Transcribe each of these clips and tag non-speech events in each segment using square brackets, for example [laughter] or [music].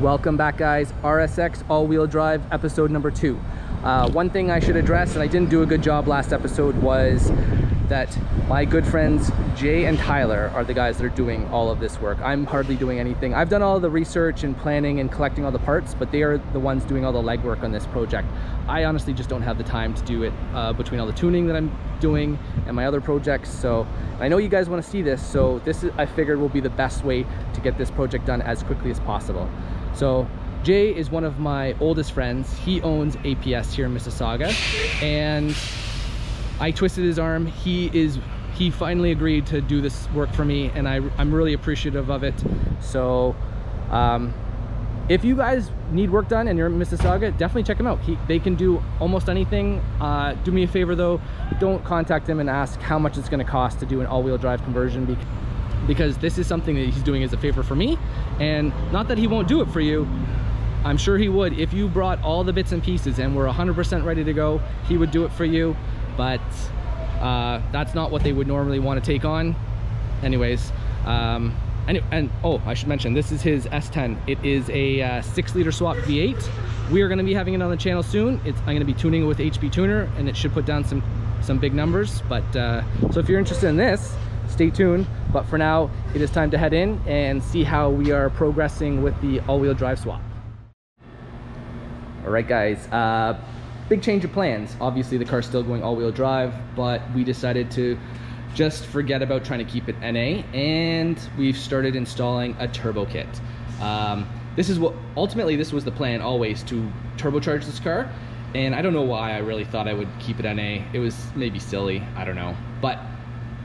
Welcome back guys, RSX all-wheel drive episode number two. Uh, one thing I should address, and I didn't do a good job last episode, was that my good friends Jay and Tyler are the guys that are doing all of this work. I'm hardly doing anything. I've done all the research and planning and collecting all the parts, but they are the ones doing all the legwork on this project. I honestly just don't have the time to do it uh, between all the tuning that I'm doing and my other projects. So I know you guys want to see this, so this is, I figured will be the best way to get this project done as quickly as possible. So Jay is one of my oldest friends. He owns APS here in Mississauga and I twisted his arm. He is he finally agreed to do this work for me and I, I'm really appreciative of it. So um, if you guys need work done and you're in Mississauga, definitely check him out. He, they can do almost anything. Uh, do me a favor though, don't contact him and ask how much it's gonna cost to do an all-wheel drive conversion because this is something that he's doing as a favor for me. And not that he won't do it for you, I'm sure he would. If you brought all the bits and pieces and were 100% ready to go, he would do it for you but uh, that's not what they would normally want to take on. Anyways, um, and, and, oh, I should mention, this is his S10. It is a uh, six liter swap V8. We are gonna be having it on the channel soon. It's, I'm gonna be tuning it with HP Tuner and it should put down some, some big numbers. But uh, so if you're interested in this, stay tuned. But for now, it is time to head in and see how we are progressing with the all-wheel drive swap. All right, guys. Uh, big change of plans. Obviously the car's still going all-wheel drive, but we decided to just forget about trying to keep it NA and we've started installing a turbo kit. Um, this is what, ultimately this was the plan always to turbocharge this car and I don't know why I really thought I would keep it NA. It was maybe silly, I don't know. But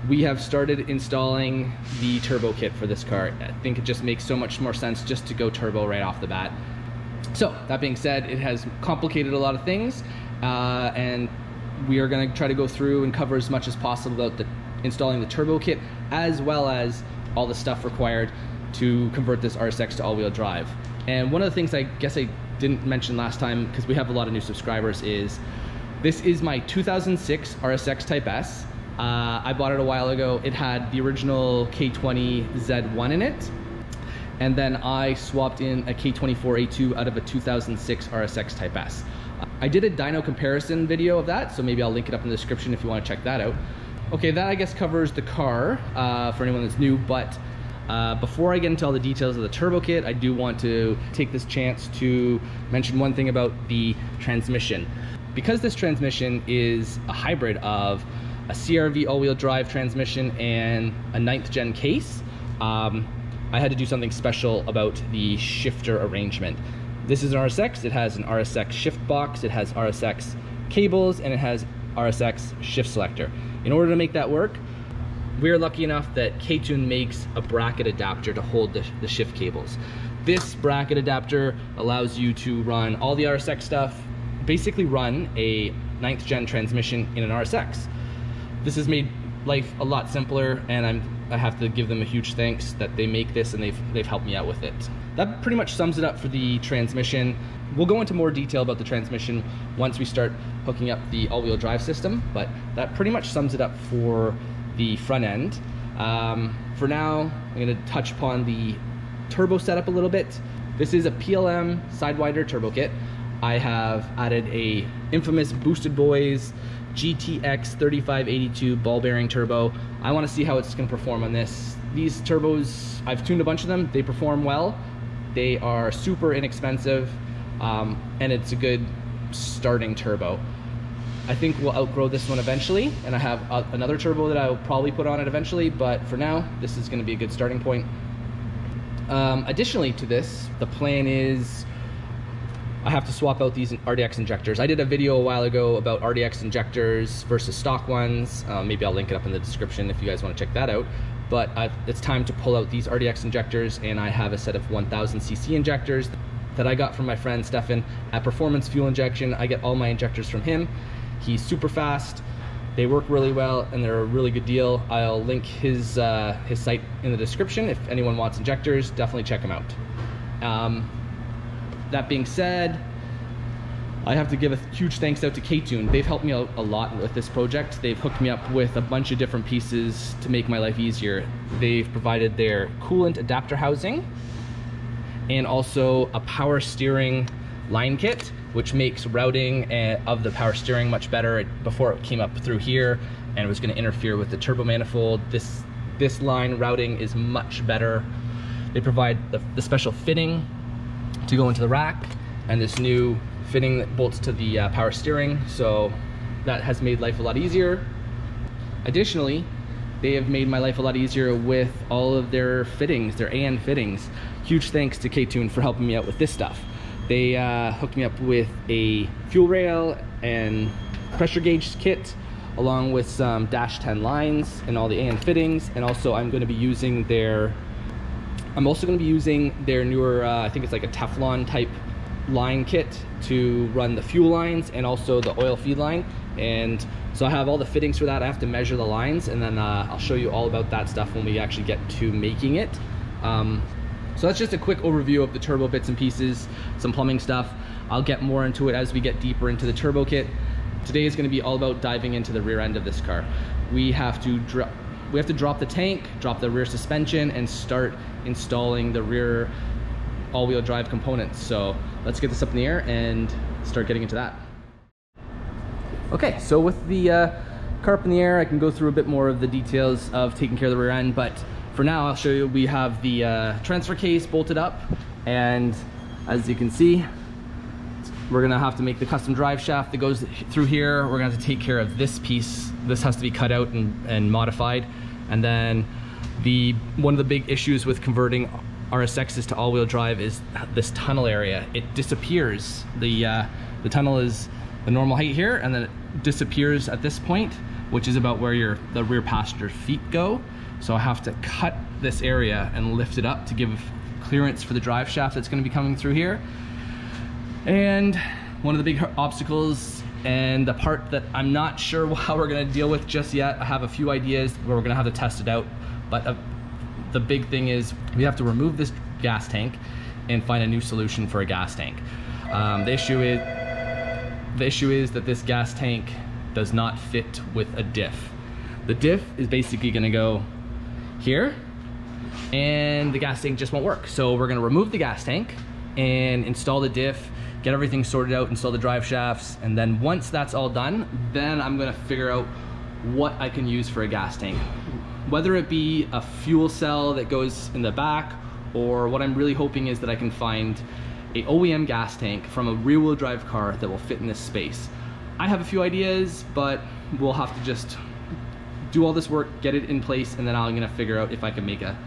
we have started installing the turbo kit for this car. I think it just makes so much more sense just to go turbo right off the bat. So that being said, it has complicated a lot of things uh, and we are going to try to go through and cover as much as possible about the installing the turbo kit as well as all the stuff required to convert this RSX to all-wheel drive. And one of the things I guess I didn't mention last time because we have a lot of new subscribers is this is my 2006 RSX Type S. Uh, I bought it a while ago. It had the original K20 Z1 in it and then I swapped in a K24A2 out of a 2006 RSX Type S. I did a dyno comparison video of that, so maybe I'll link it up in the description if you want to check that out. Okay, that I guess covers the car uh, for anyone that's new, but uh, before I get into all the details of the turbo kit, I do want to take this chance to mention one thing about the transmission. Because this transmission is a hybrid of a CRV all-wheel drive transmission and a ninth gen case, um, I had to do something special about the shifter arrangement. This is an RSX, it has an RSX shift box, it has RSX cables, and it has RSX shift selector. In order to make that work, we're lucky enough that K-Tuned makes a bracket adapter to hold the, the shift cables. This bracket adapter allows you to run all the RSX stuff, basically run a ninth gen transmission in an RSX. This has made life a lot simpler and I'm I have to give them a huge thanks that they make this and they've they've helped me out with it. That pretty much sums it up for the transmission. We'll go into more detail about the transmission once we start hooking up the all-wheel drive system, but that pretty much sums it up for the front end. Um, for now, I'm gonna touch upon the turbo setup a little bit. This is a PLM Sidewinder turbo kit. I have added a infamous Boosted Boiz GTX 3582 ball bearing turbo. I want to see how it's going to perform on this. These turbos, I've tuned a bunch of them. They perform well. They are super inexpensive, um, and it's a good starting turbo. I think we'll outgrow this one eventually, and I have a, another turbo that I'll probably put on it eventually, but for now, this is going to be a good starting point. Um, additionally to this, the plan is I have to swap out these RDX injectors. I did a video a while ago about RDX injectors versus stock ones. Uh, maybe I'll link it up in the description if you guys want to check that out. But I've, it's time to pull out these RDX injectors and I have a set of 1000cc injectors that I got from my friend Stefan at Performance Fuel Injection. I get all my injectors from him. He's super fast. They work really well and they're a really good deal. I'll link his, uh, his site in the description. If anyone wants injectors, definitely check him out. Um, that being said, I have to give a huge thanks out to K-Tuned. They've helped me out a lot with this project. They've hooked me up with a bunch of different pieces to make my life easier. They've provided their coolant adapter housing, and also a power steering line kit, which makes routing eh, of the power steering much better. before it came up through here and was gonna interfere with the turbo manifold. This, this line routing is much better. They provide the, the special fitting to go into the rack and this new fitting that bolts to the uh, power steering. So that has made life a lot easier. Additionally, they have made my life a lot easier with all of their fittings, their AN fittings. Huge thanks to K-Tuned for helping me out with this stuff. They uh, hooked me up with a fuel rail and pressure gauge kit, along with some dash 10 lines and all the AN fittings. And also I'm gonna be using their, I'm also gonna be using their newer, uh, I think it's like a Teflon type line kit to run the fuel lines and also the oil feed line. And so I have all the fittings for that. I have to measure the lines and then uh, I'll show you all about that stuff when we actually get to making it. Um, so that's just a quick overview of the turbo bits and pieces, some plumbing stuff. I'll get more into it as we get deeper into the turbo kit. Today is gonna be all about diving into the rear end of this car. We have to we have to drop the tank, drop the rear suspension, and start installing the rear all-wheel drive components. So let's get this up in the air and start getting into that. Okay, so with the uh, car up in the air, I can go through a bit more of the details of taking care of the rear end, but for now, I'll show you, we have the uh, transfer case bolted up, and as you can see, we're gonna have to make the custom drive shaft that goes through here. We're gonna have to take care of this piece. This has to be cut out and, and modified. And then the one of the big issues with converting RSXs to all-wheel drive is this tunnel area. It disappears. The, uh, the tunnel is the normal height here, and then it disappears at this point, which is about where your the rear passenger feet go. So I have to cut this area and lift it up to give clearance for the drive shaft that's gonna be coming through here. And one of the big obstacles and the part that I'm not sure [laughs] how we're gonna deal with just yet, I have a few ideas where we're gonna have to test it out, but uh, the big thing is we have to remove this gas tank and find a new solution for a gas tank. Um, the issue is the issue is that this gas tank does not fit with a diff. The diff is basically gonna go here and the gas tank just won't work. So we're gonna remove the gas tank and install the diff, get everything sorted out, install the drive shafts, and then once that's all done, then I'm gonna figure out what I can use for a gas tank. Whether it be a fuel cell that goes in the back, or what I'm really hoping is that I can find a OEM gas tank from a rear wheel drive car that will fit in this space. I have a few ideas, but we'll have to just do all this work, get it in place, and then I'm gonna figure out if I can make a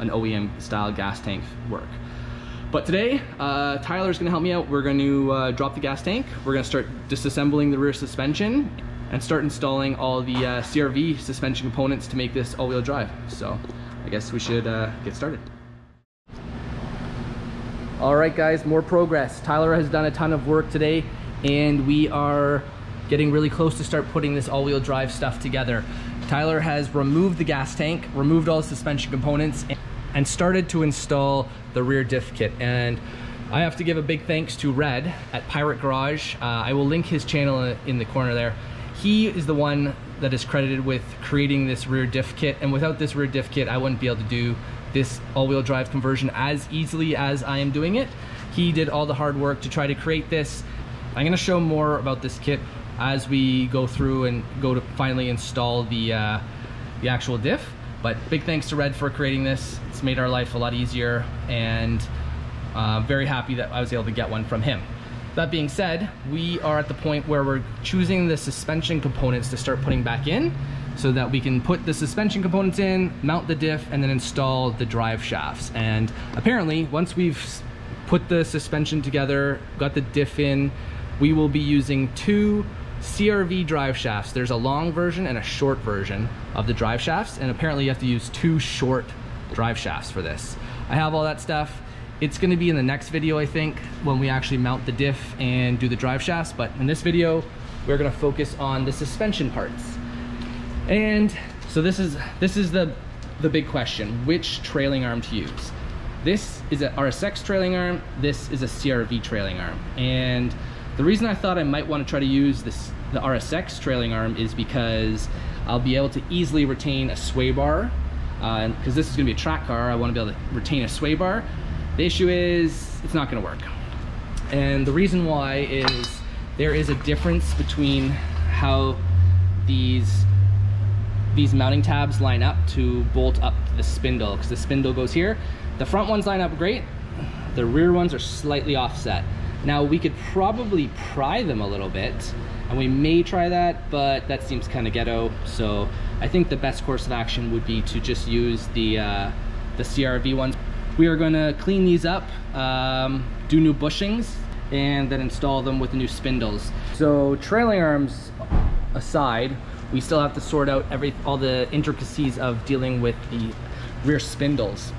an OEM style gas tank work. But today, uh, Tyler's gonna help me out. We're gonna uh, drop the gas tank. We're gonna start disassembling the rear suspension and start installing all the uh, CRV suspension components to make this all-wheel drive. So I guess we should uh, get started. All right, guys, more progress. Tyler has done a ton of work today, and we are getting really close to start putting this all-wheel drive stuff together. Tyler has removed the gas tank, removed all the suspension components, and started to install the rear diff kit. And I have to give a big thanks to Red at Pirate Garage. Uh, I will link his channel in the corner there. He is the one that is credited with creating this rear diff kit, and without this rear diff kit, I wouldn't be able to do this all-wheel drive conversion as easily as I am doing it. He did all the hard work to try to create this. I'm gonna show more about this kit as we go through and go to finally install the, uh, the actual diff. But big thanks to Red for creating this. It's made our life a lot easier and uh, very happy that I was able to get one from him. That being said, we are at the point where we're choosing the suspension components to start putting back in so that we can put the suspension components in, mount the diff, and then install the drive shafts. And apparently, once we've put the suspension together, got the diff in, we will be using two CRV drive shafts. There's a long version and a short version of the drive shafts, and apparently you have to use two short drive shafts for this. I have all that stuff. It's gonna be in the next video, I think, when we actually mount the diff and do the drive shafts, but in this video, we're gonna focus on the suspension parts. And so this is this is the the big question, which trailing arm to use. This is an RSX trailing arm, this is a CRV trailing arm. And the reason I thought I might want to try to use this the RSX trailing arm is because I'll be able to easily retain a sway bar because uh, this is going to be a track car I want to be able to retain a sway bar The issue is it's not gonna work. And the reason why is there is a difference between how these these mounting tabs line up to bolt up the spindle because the spindle goes here. The front ones line up great. The rear ones are slightly offset. Now we could probably pry them a little bit and we may try that, but that seems kind of ghetto. So I think the best course of action would be to just use the, uh, the CRV ones. We are gonna clean these up, um, do new bushings, and then install them with new spindles. So trailing arms aside, we still have to sort out every all the intricacies of dealing with the rear spindles.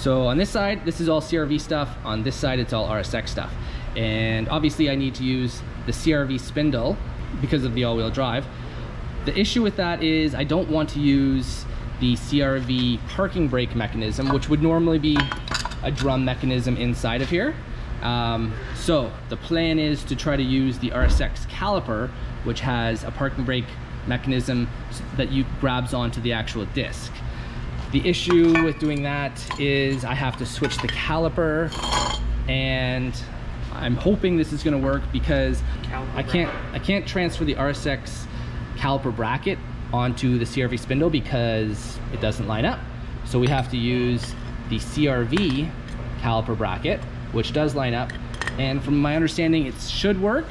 So on this side, this is all CRV stuff. On this side, it's all RSX stuff. And obviously I need to use the CRV spindle because of the all-wheel drive. The issue with that is I don't want to use the CRV parking brake mechanism, which would normally be a drum mechanism inside of here. Um, so the plan is to try to use the RSX caliper, which has a parking brake mechanism that you grabs onto the actual disc. The issue with doing that is I have to switch the caliper and I'm hoping this is gonna work because caliper I can't I can't transfer the RSX caliper bracket onto the CRV spindle because it doesn't line up. So we have to use the CRV caliper bracket, which does line up. And from my understanding, it should work.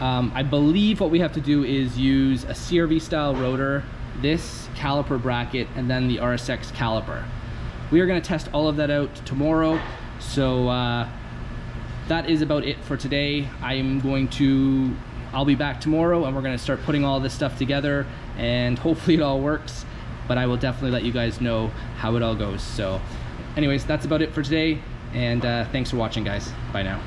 Um, I believe what we have to do is use a CRV style rotor, this caliper bracket, and then the RSX caliper. We are gonna test all of that out tomorrow. So uh, that is about it for today. I'm going to, I'll be back tomorrow and we're gonna start putting all this stuff together and hopefully it all works. But I will definitely let you guys know how it all goes. So anyways, that's about it for today. And uh, thanks for watching guys. Bye now.